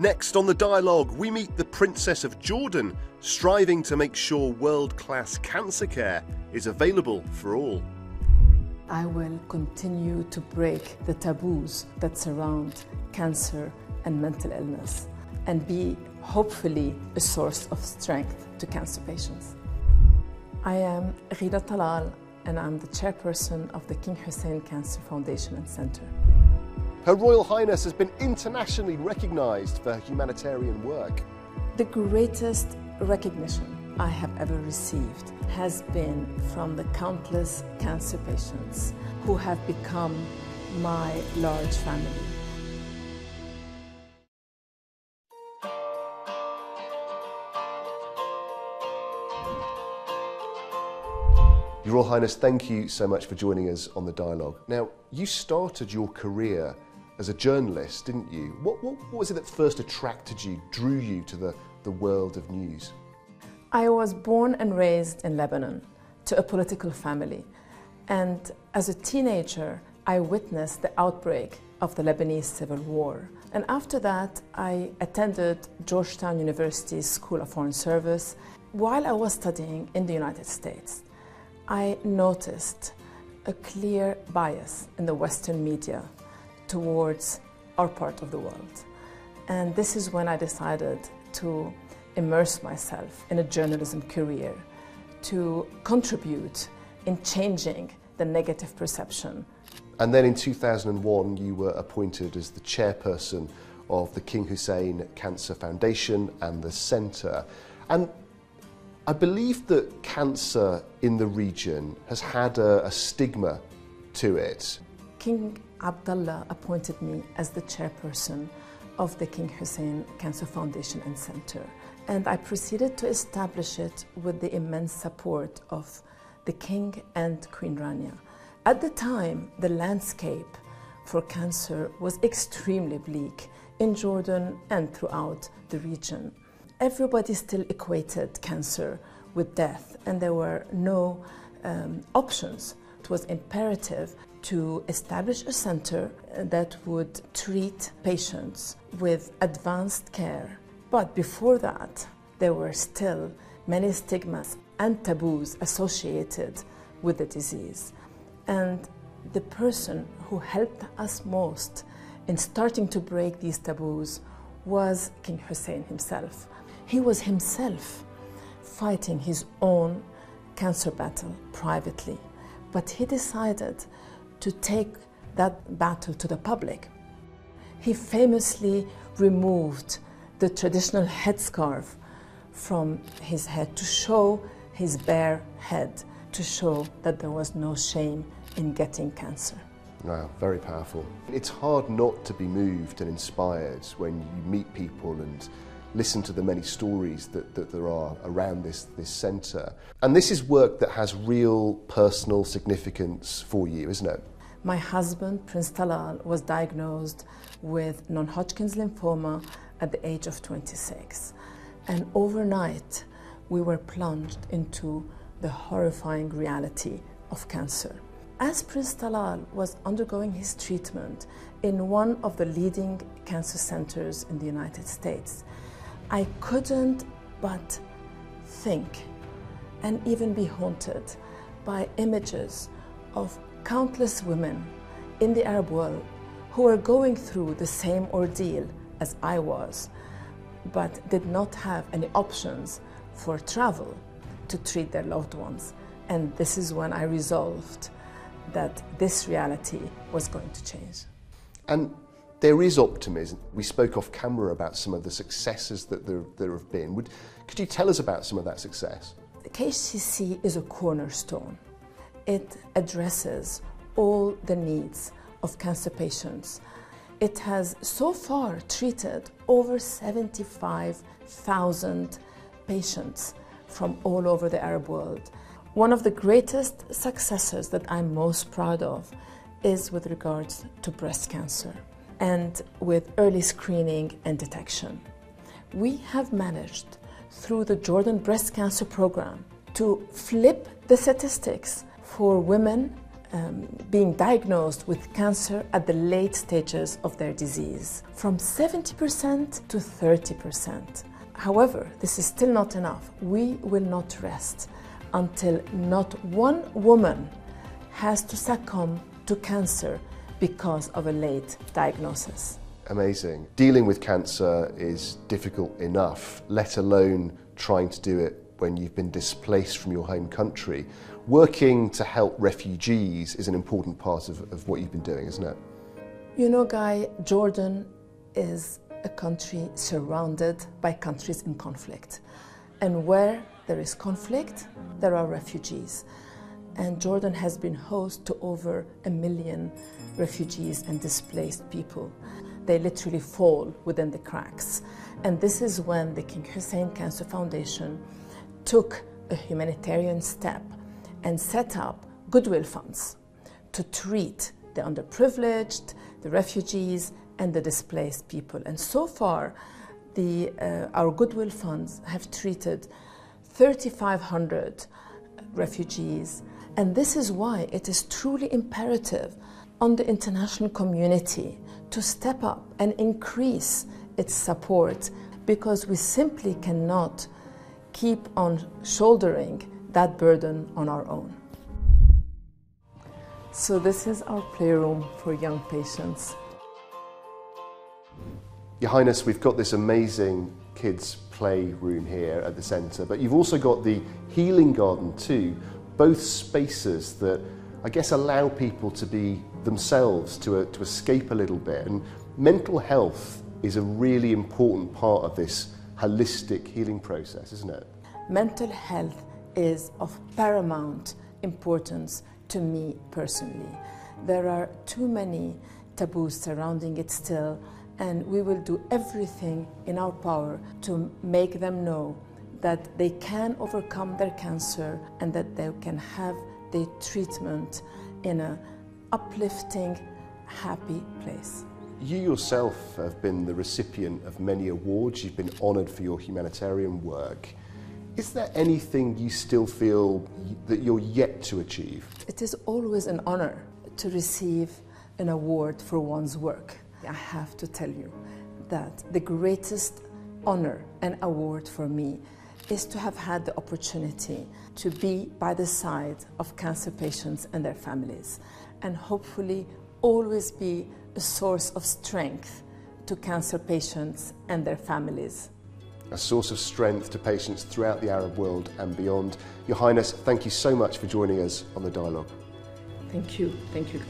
Next on the dialogue, we meet the Princess of Jordan, striving to make sure world class cancer care is available for all. I will continue to break the taboos that surround cancer and mental illness and be hopefully a source of strength to cancer patients. I am Ghida Talal and I'm the chairperson of the King Hussein Cancer Foundation and Center. Her Royal Highness has been internationally recognised for her humanitarian work. The greatest recognition I have ever received has been from the countless cancer patients who have become my large family. Your Royal Highness, thank you so much for joining us on the dialogue. Now, you started your career as a journalist, didn't you? What, what, what, was it that first attracted you, drew you to the, the world of news? I was born and raised in Lebanon to a political family. And as a teenager, I witnessed the outbreak of the Lebanese Civil War. And after that, I attended Georgetown University's School of Foreign Service. While I was studying in the United States, I noticed a clear bias in the Western media towards our part of the world. And this is when I decided to immerse myself in a journalism career to contribute in changing the negative perception. And then in 2001, you were appointed as the chairperson of the King Hussein Cancer Foundation and the Centre. And I believe that cancer in the region has had a, a stigma to it. King Abdullah appointed me as the chairperson of the King Hussein Cancer Foundation and Center. And I proceeded to establish it with the immense support of the King and Queen Rania. At the time, the landscape for cancer was extremely bleak in Jordan and throughout the region everybody still equated cancer with death, and there were no um, options. It was imperative to establish a center uh, that would treat patients with advanced care. But before that, there were still many stigmas and taboos associated with the disease. And the person who helped us most in starting to break these taboos was King Hussein himself. He was himself fighting his own cancer battle privately, but he decided to take that battle to the public. He famously removed the traditional headscarf from his head to show his bare head, to show that there was no shame in getting cancer. Wow, very powerful. It's hard not to be moved and inspired when you meet people and listen to the many stories that, that there are around this, this centre. And this is work that has real personal significance for you, isn't it? My husband, Prince Talal, was diagnosed with non Hodgkin's lymphoma at the age of 26. And overnight, we were plunged into the horrifying reality of cancer. As Prince Talal was undergoing his treatment in one of the leading cancer centers in the United States, I couldn't but think and even be haunted by images of countless women in the Arab world who were going through the same ordeal as I was, but did not have any options for travel to treat their loved ones. And this is when I resolved that this reality was going to change. And there is optimism. We spoke off camera about some of the successes that there, there have been. Would, could you tell us about some of that success? The KHCC is a cornerstone. It addresses all the needs of cancer patients. It has so far treated over 75,000 patients from all over the Arab world. One of the greatest successes that I'm most proud of is with regards to breast cancer and with early screening and detection. We have managed through the Jordan Breast Cancer Program to flip the statistics for women um, being diagnosed with cancer at the late stages of their disease, from 70% to 30%. However, this is still not enough. We will not rest until not one woman has to succumb to cancer because of a late diagnosis. Amazing. Dealing with cancer is difficult enough, let alone trying to do it when you've been displaced from your home country. Working to help refugees is an important part of, of what you've been doing, isn't it? You know, Guy, Jordan is a country surrounded by countries in conflict. And where there is conflict, there are refugees. And Jordan has been host to over a million refugees and displaced people. They literally fall within the cracks. And this is when the King Hussein Cancer Foundation took a humanitarian step and set up goodwill funds to treat the underprivileged, the refugees, and the displaced people. And so far, the, uh, our goodwill funds have treated 3,500 refugees. And this is why it is truly imperative on the international community to step up and increase its support because we simply cannot keep on shouldering that burden on our own. So, this is our playroom for young patients. Your Highness, we've got this amazing kids' playroom here at the centre, but you've also got the healing garden too, both spaces that I guess allow people to be themselves, to, uh, to escape a little bit. And mental health is a really important part of this holistic healing process, isn't it? Mental health is of paramount importance to me personally. There are too many taboos surrounding it still, and we will do everything in our power to make them know that they can overcome their cancer and that they can have their treatment in an uplifting, happy place. You yourself have been the recipient of many awards. You've been honoured for your humanitarian work. Is there anything you still feel that you're yet to achieve? It is always an honor to receive an award for one's work. I have to tell you that the greatest honor and award for me is to have had the opportunity to be by the side of cancer patients and their families, and hopefully always be a source of strength to cancer patients and their families a source of strength to patients throughout the Arab world and beyond. Your Highness, thank you so much for joining us on the dialogue. Thank you. Thank you.